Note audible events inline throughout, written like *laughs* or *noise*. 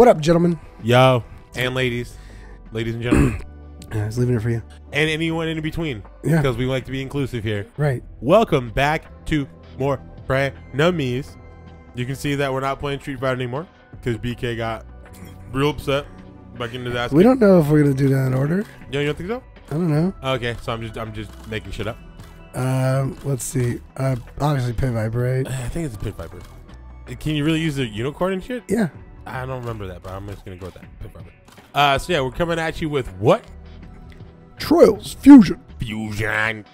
What up, gentlemen? Yo, and ladies, ladies and gentlemen, *clears throat* I was leaving it for you. and anyone in between, Yeah. because we like to be inclusive here. Right. Welcome back to more frenemies. You can see that we're not playing Street Fighter anymore because BK got real upset by getting his ass. We don't know if we're gonna do that in order. Yo, you don't think so? I don't know. Okay, so I'm just I'm just making shit up. Um, let's see. Uh, obviously Pit Viper, right? *sighs* I think it's a Pit Viper. Can you really use the unicorn and shit? Yeah. I don't remember that, but I'm just gonna go with that. Uh, so yeah, we're coming at you with what? Trials Fusion. Fusion.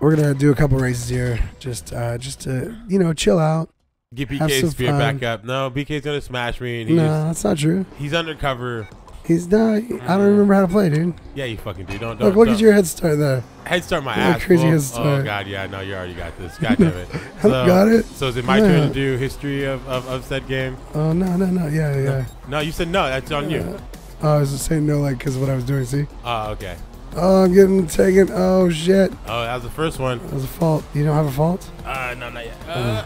We're gonna do a couple races here, just uh, just to you know chill out. Get BK's spear fun. back up. No, BK's gonna smash me, and he's No, that's not true. he's undercover. He's not. I don't remember how to play, dude. Yeah, you fucking do. Don't don't. Look, look don't. at your head start there. head start my ass. crazy fool. head Oh god, yeah, no, you already got this. *laughs* God damn it. *laughs* I got it. So is it my Yeah. turn to do history of, of, of said game? Oh no, no, no. Yeah, yeah. No, you said no. That's on you. Uh, oh, I was just saying no, like because what I was doing. See? Oh, okay. Oh, I'm getting taken. Oh shit, Oh, that was the first one. that was a fault. You don't have a fault? Uh, no, not yet. Uh,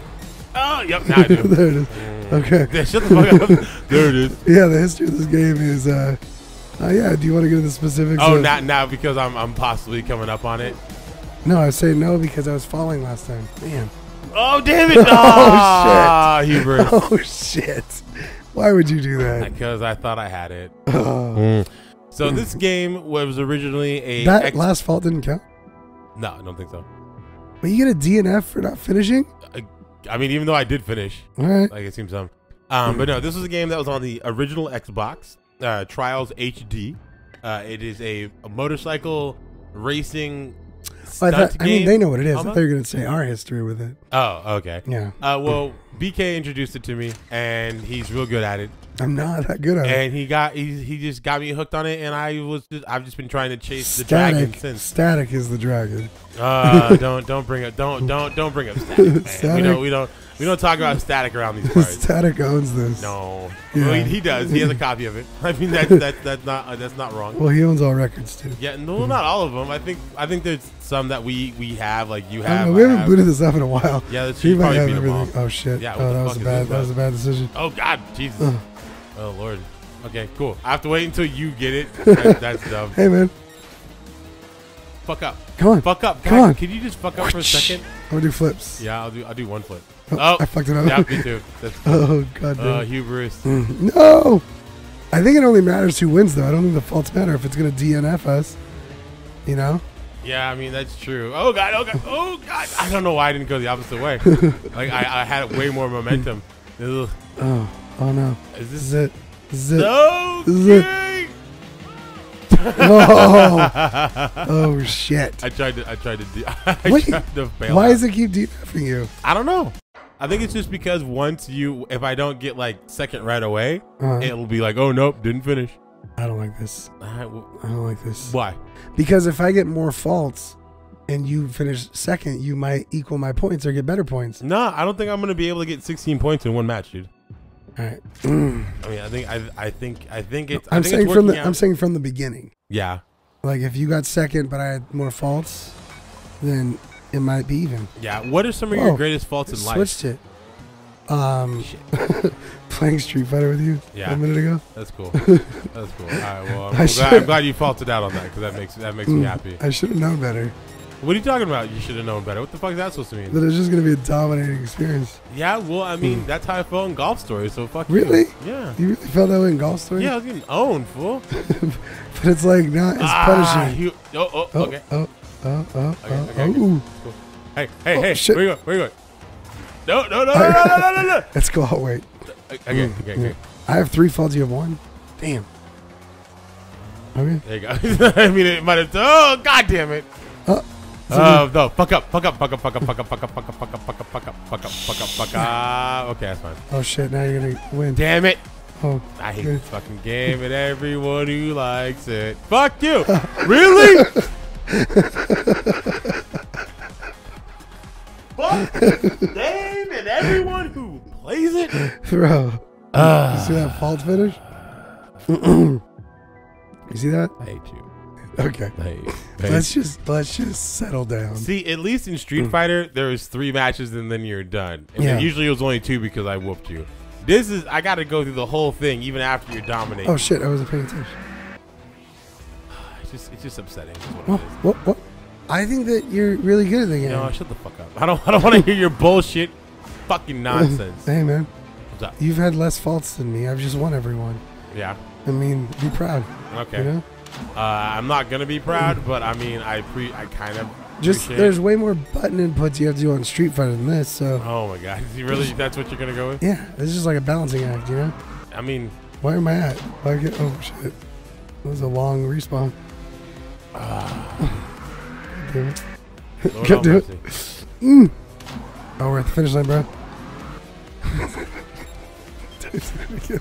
oh, yep, now I *laughs* do. there it is. Okay. *laughs* Yeah, shut the fuck up. *laughs* there it is. Yeah, the history of this game is. uh uh, yeah, do you want to get into the specifics? Oh, not now because I'm I'm possibly coming up on it. No, I say no because I was falling last time. Man. Oh, damn it! Oh, Ah, Hubert. Oh shit! Why would you do that? Because I thought I had it. Oh. So this game was originally a That X- last fault didn't count. no, I don't think so. But you get a DNF for not finishing. I mean, even though I did finish, right. like it seems some. Um, but no, this was a game that was on the original Xbox, uh, Trials HD. Uh, it is a, a motorcycle racing I, thought, I mean, they know what it is. I Almost? thought you were gonna say our history with it. Oh, okay. Yeah, Uh, well, BK introduced it to me, and he's real good at it. I'm not that good at it. And he got he, he just got me hooked on it, and I was just, I've just been trying to chase the dragon Static. since. Static is the dragon. Uh, *laughs* don't don't bring up don't don't don't bring up *laughs* static. Man. We don't we don't we don't talk about static around these *laughs* parts. Static owns this. No, Yeah. well, he, he does. He has a copy of it. *laughs* I mean that's *laughs* that's that's not uh, that's not wrong. Well, he owns all records too. Yeah, no, not all of them. I think I think there's some that we we have like you have. know, we I haven't have. booted this up in a while. Yeah, that's He you might probably have beat them all. everything. Oh shit! Yeah, oh, that was a bad. That was a bad decision. Oh God, Jesus. Ugh. Oh Lord. Okay, cool. I have to wait until you get it. That, that's dumb. Hey man, Fuck up. come on. Fuck up. Come God, on. Can you just fuck up for a second? I'm gonna do flips. Yeah, I'll do. I'll do one flip. Oh, Oh, I fucked it up. yeah, me too. That's *laughs* oh god damn. uh, hubris. Mm, *laughs* No! I think it only matters who wins, though. I don't think the faults matter if it's going to DNF us. You know? Yeah, I mean that's true. Oh God. Oh God. Oh God. I don't know why I didn't go the opposite way. *laughs* like I, I had way more momentum. Ugh. Oh, oh no. Is This is this? it. This is it. No. This is it. *laughs* Oh, oh shit. I tried to. I tried to. De- *laughs* I Wait, tried to bail Why out. does it keep DNFing you? I don't know. I think it's just because once you, if I don't get like second right away, Uh, it'll be like, oh nope, didn't finish. I don't like this. Uh, w- I don't like this. why? Because if I get more faults and you finish second, you might equal my points or get better points. No, I don't think I'm gonna be able to get 16 points in one match, dude. All right. *clears throat* I mean, I think, I, I think, I think it's. I I'm think saying it's from the working I'm saying from the beginning. Yeah, Like if you got second but I had more faults, then it might be even. yeah. What are some of Whoa. your greatest faults in life? Switched it. Um, *laughs* playing Street Fighter with you Yeah. a minute ago. That's cool. *laughs* That's cool. All right. Well, I'm, glad, I'm glad you faulted out on that because that makes that makes me Mm, happy. I should have known better. What are you talking about? You should have known better. What the fuck is that supposed to mean? That it's just gonna be a dominating experience. Yeah. Well, I mean, that's how I felt in golf stories. So fuck. you. Really? Yeah. You really felt that way in golf story? Yeah, I was getting owned, fool. *laughs* But it's like not as Ah, punishing. you- oh, oh, Oh, okay. oh, oh, oh, Okay, oh, okay, okay. oh. Hey, hey, Oh, hey. shit. Where you going? Where you going? No, no, no, no, no, no, no, no, no. Let's go. I'll wait. Okay, Mm, okay, yeah. okay. I have three faults. You have one. Damn. Okay. There you go. *laughs* I mean, it might have. Oh, god damn it. Uh, Oh, no. Fuck up, fuck up, fuck up, fuck up, fuck up, fuck up, fuck up, fuck up, fuck up, fuck up, fuck up, fuck up, fuck up. Okay, that's fine. Oh shit! Now you're gonna win. Damn it. Oh, I hate Good. this fucking game and everyone who likes it. Fuck you. really? Fuck this game and everyone who plays it. bro. Uh, You see that fault finish? you see that? I hate you. *laughs* Okay. I hate. *laughs* Let's just let's just settle down. See, at least in Street mm. Fighter, there was three matches and then you're done. And Yeah. usually it was only two because I whooped you. This is I got to go through the whole thing even after you're dominating. Oh shit! I wasn't paying attention. *sighs* It's just it's just upsetting. is what What? it is. What? What? I think that you're really good at the game. No, shut the fuck up. I don't *laughs* I don't want to hear your bullshit, fucking nonsense. Hey man, What's up? you've had less faults than me. I've just won everyone. Yeah. I mean, be proud. Okay. You know, Uh, I'm not gonna be proud, but I mean I pre I kind of just appreciate there's way more button inputs you have to do on Street Fighter than this. So Oh my god, *laughs* you really that's what you're gonna go with? yeah, it's just like a balancing act. You know, I mean, where am I at? Why get? Oh shit! That was a long respawn. *sighs* Damn it. Lord Can't have do it. mercy. Oh, we're at the finish line, bro.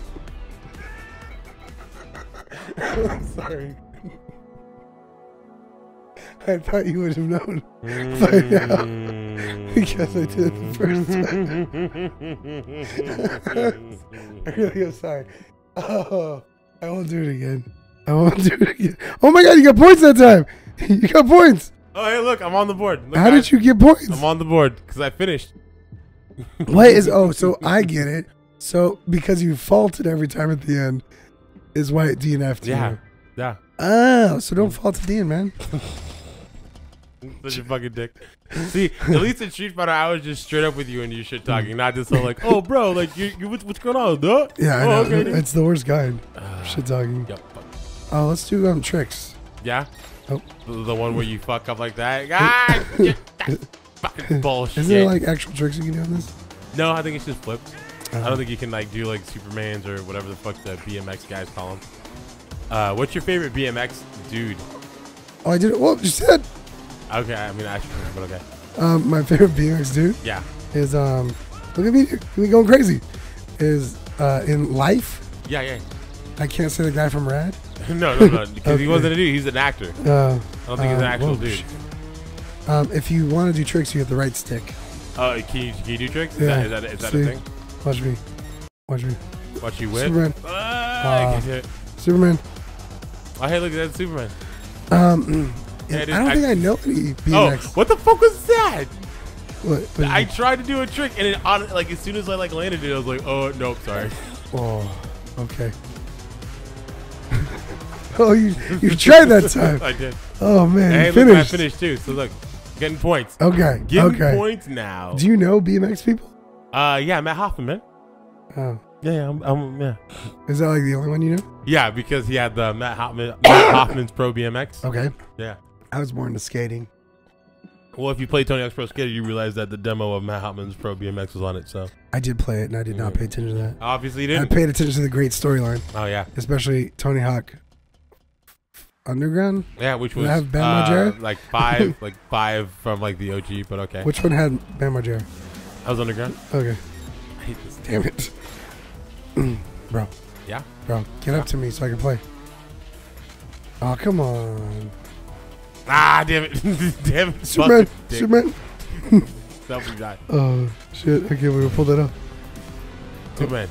*laughs* *laughs* sorry. I thought you would have known. By now. Hmm. Because I did it the first *laughs* I really am sorry. Oh, I won't do it again. I won't do it again. Oh my god, you got points that time. *laughs* You got points. Oh hey, look, I'm on the board. Look, How guys, did you get points? I'm on the board because I finished. What is oh? So I get it. So because you faulted every time at the end, is why it DNF'd Yeah, you. yeah. Oh, so don't fall to the man. Such a fucking dick. See, at least in Street Fighter, I was just straight up with you and you shit talking, not just so like, oh, bro, like, you, you what's, what's going on, duh? Yeah, I oh, know. okay, it's the worst kind. Uh, Shit talking. yep. Oh, let's do um tricks. Yeah. Oh. The, the one where you fuck up like that. *laughs* Ah, shit, that's *laughs* fucking bullshit. Isn't there like actual tricks you can do on this? no, I think it's just flips. I Uh, don't think you can like do like Supermans or whatever the fuck the BMX guys call them. Uh, what's your favorite BMX dude? Oh, I did it. Well, you said Okay, I mean I actually, but okay. um my favorite BMX dude Yeah, is um look at me, me going crazy. Is uh in life. yeah, yeah. I can't say the guy from Rad. *laughs* no, no, no, because he wasn't a dude. He's an actor. Uh, I don't think he's an uh, actual dude. shit. Um, if you want to do tricks, you have the right stick. Oh, can you, can you do tricks? Is Yeah, that, is that, is that a thing? Watch me. Watch me. Watch you whip. Superman. Ah, Uh, I can do it. Superman. Oh, hey, look, that's Superman. Um, *clears throat* Yeah, I don't I- think I know any Oh, what the fuck was that? what? what I tried to do a trick, and it on like as soon as I like landed it, I was like, oh nope, sorry. *laughs* oh, okay. *laughs* oh, you you tried that time. *laughs* I did. Oh man, Hey, you look, I finished. finished too. So look, getting points. Okay. Getting okay. points now. Do you know BMX people? Uh, yeah, Matt Hoffman, man. Oh, Yeah, yeah, I'm, I'm yeah. is that like the only one you know? Yeah, because he had the Matt Hoffman, Matt *coughs* Hoffman's Pro BMX. Okay. Yeah. I was more into skating. Well, if you play Tony Hawk's Pro Skater, you realize that the demo of Matt Hoffman's Pro BMX was on it. So I did play it, and I did not pay attention to that. obviously, you didn't. I paid attention to the great storyline, Oh yeah, especially Tony Hawk Underground. yeah. Which was have Bam uh, Margera? like five, like five from like the OG. But okay, Which one had Bam Margera? I was underground. Okay. I hate this. Damn it. *clears throat* bro. Yeah. Bro, get up to me so I can play. Oh, come on. Ah, damn it, *laughs* damn it, Superman. Superman. *laughs* Selfie shot. Oh, shit. Okay, we're going to pull that up. Superman,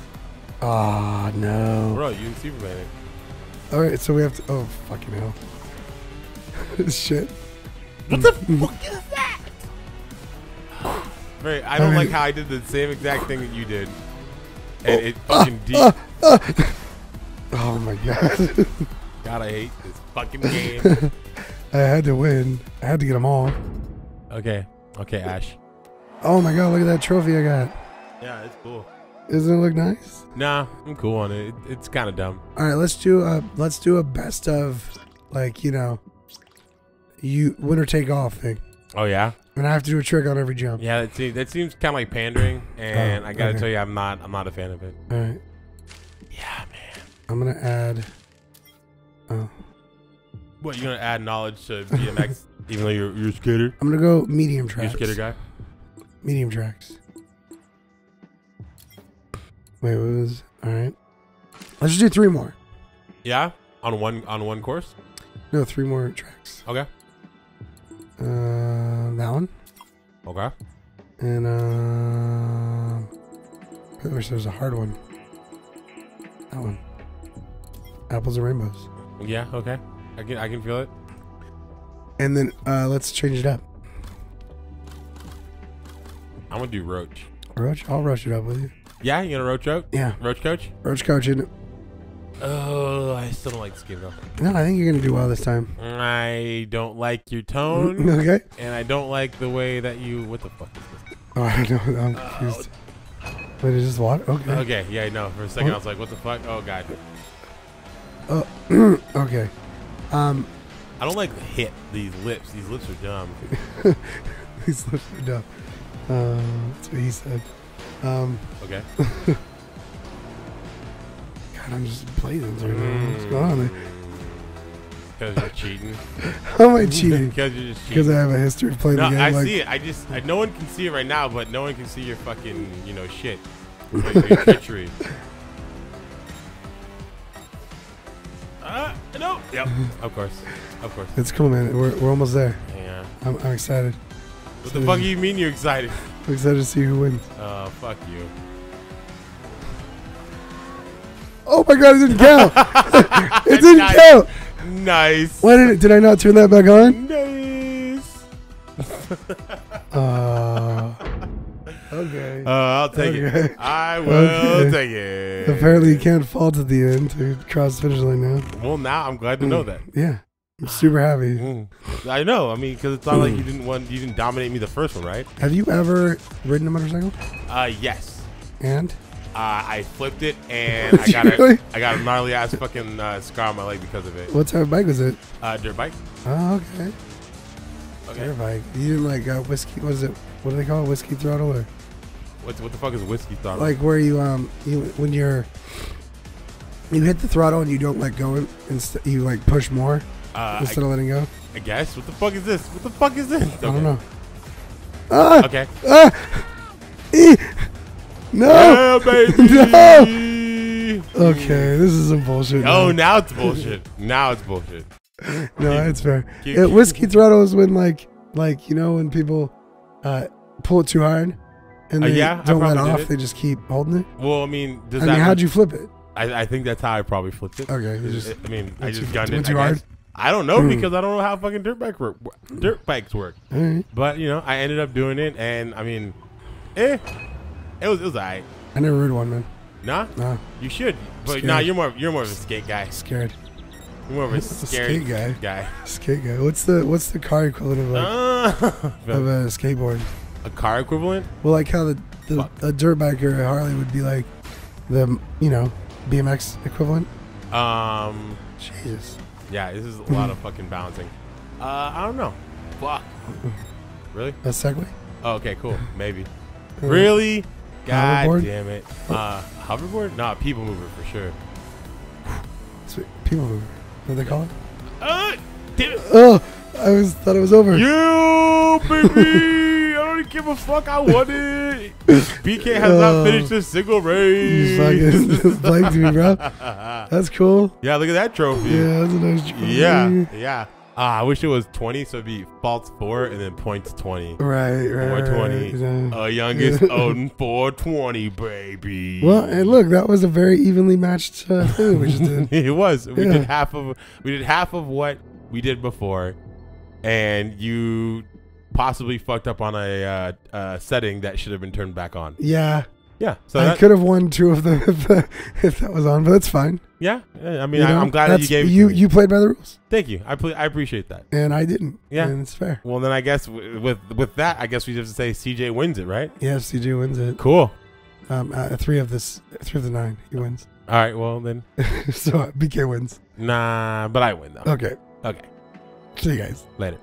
Ah, no. bro, you Superman. All right, so we have to. Oh, fucking hell. *laughs* shit. What the fuck is that? Very, I don't like how I did the same exact thing that you did, and it Ah, fucking deep. *laughs* Oh, my God. God, I hate this fucking *laughs* game. I had to win. I had to get them all. okay, okay, Ash. Oh, my God. Look at that trophy I got. Yeah, it's cool. Doesn't it look nice? Nah, I'm cool on it. it it's kind of dumb. All right, let's do a let's do a best of like you know, you winner take off thing, Oh yeah, and I have to do a trick on every jump. yeah. That seems that seems kind of like pandering, and Oh, I gotta okay. tell you, I'm not I'm not a fan of it. All right, Yeah, man. I'm gonna add. Oh, What you gonna add knowledge to BMX, *laughs* even though you're you're a skater, I'm gonna go medium tracks. you're a skater guy. Medium tracks. Wait, what was? All right, let's just do three more. Yeah, on one on one course. No, three more tracks. Okay. Uh, that one, Okay. and um, I wish there was a hard one. That one. Apples and rainbows. Yeah. Okay. I can I can feel it. And then uh, let's change it up. I'm gonna do Roach. Roach. I'll rush it up with you. Yeah, you gonna roach coach? Yeah, Roach coach? roach coach coaching. Oh, I still don't like the scheme though. No, I think you're gonna do well this time. I don't like your tone, *laughs* okay. and I don't like the way that you. What the fuck is this? Oh, I don't know. *laughs* I'm confused. Wait, is this water? Okay. Okay, yeah, I know. For a second, I was like, "What the fuck?" Oh god, *clears throat* okay. Um, I don't like hit these lips. These lips are dumb. *laughs* these lips are dumb. Uh, that's what he said. Um, Okay. I'm just blazing right now. What's going on there? Because you're cheating. *laughs* How am I cheating? *laughs* Because you're just cheating. Because. I have a history of playing No, the game. I like, see it. I just, I, no one can see it right now, but no one can see your fucking, you know, shit. *laughs* Your, your treachery. Uh, no. Yep. Of course. Of course. It's cool, man. We're, we're almost there. Yeah. I'm, I'm excited. What the fuck do you mean you're excited? I'm excited to see who wins. Oh, fuck you. Oh my god, it didn't count. *laughs* it didn't Nice. count. Nice. Why did it? Did I not turn that back on? Nice. *laughs* Uh, okay. Uh, I'll take Okay. it. I will Okay. take it. Apparently, you can't fall to the end to cross the finish line now. Well, now I'm glad to know that. Yeah, I'm super happy. Mm. I know. I mean, because it's not like you didn't want, you didn't dominate me the first one, right? Have you ever ridden a motorcycle? Uh, yes. And Uh, I flipped it and *laughs* I got you a, really? I got a gnarly ass fucking uh, scar on my leg because of it. what type of bike was it? Uh, dirt bike. Oh, okay. Okay. Dirt bike. You didn't like uh, whiskey? What is it? What do they call it? Whiskey throttle or What what the fuck is whiskey throttle? like where you um you when you're you hit the throttle and you don't let go and inst- you like push more uh, instead I, of letting go. I guess. What the fuck is this? What the fuck is this? I don't know. Ah! Okay. Ah! *laughs* No! Yeah, *laughs* baby. *laughs* No! Okay, this is some bullshit. Oh, now. now it's bullshit. now it's bullshit. no, it's fair. Keep- Yeah, whiskey throttle is when like like you know when people uh, pull it too hard and Uh, they yeah, don't let off, they just keep holding it. Well, I mean, does I that? mean, how'd you flip it? I, I think that's how I probably flipped it. Okay, you just I mean, I just gunned it. too I hard? I don't know Hmm. because I don't know how fucking dirt bike work. Dirt bikes work. But you know, I ended up doing it, and I mean, eh, it was it was alright. I never rode one, man. Nah, Nah. you should, but Scared. nah, you're more you're more of a skate guy. scared. You're more of a *laughs* scared skate guy. guy. Skate guy. What's the what's the car equivalent of like Uh, *laughs* of a skateboard? a car equivalent? Well, like how the, the a dirt bike or a Harley would be like the you know BMX equivalent. Um, Jesus. yeah, this is a lot of fucking balancing. Uh, I don't know. Fuck. Really? A Segway. Oh, okay, cool. *laughs* Maybe. Uh, Really? God Hoverboard? damn it. Uh, hoverboard? Nah, people mover for sure. Sweet. People mover. What they call it? Uh, damn it. Oh, I was thought it was over. You, baby! I don't give a fuck. I won it. *laughs* BK has not Oh. finished a single race. You fucking *laughs* blanked me, bro. *laughs* That's cool. yeah, look at that trophy. Yeah, that's a nice trophy. yeah, yeah. Ah, I wish it was 20, so it'd be faults 4 and then points 20. Right, right. right, 420. right. Uh, youngest *laughs* Odin 420, baby. Well, and look, that was a very evenly matched uh, *laughs* thing we just did. it was. We Yeah. did half of we did half of what we did before, and you possibly fucked up on a uh, uh, setting that should have been turned back on. Yeah, Yeah. So I that, could have won two of them *laughs* if, uh, if that was on, but that's fine. yeah. I mean, You I, know? I'm glad that you gave you. You played by the rules, Thank you. I ple- I appreciate that. and I didn't. Yeah. and it's fair. Well, then I guess with with that, I guess we just say CJ wins it, right? Yeah, CJ wins it. Cool. Um, uh, three of this, three of the nine, he wins. All right. Well then, *laughs* so uh, BK wins. nah. But I win though. Okay, Okay. see you guys. Later.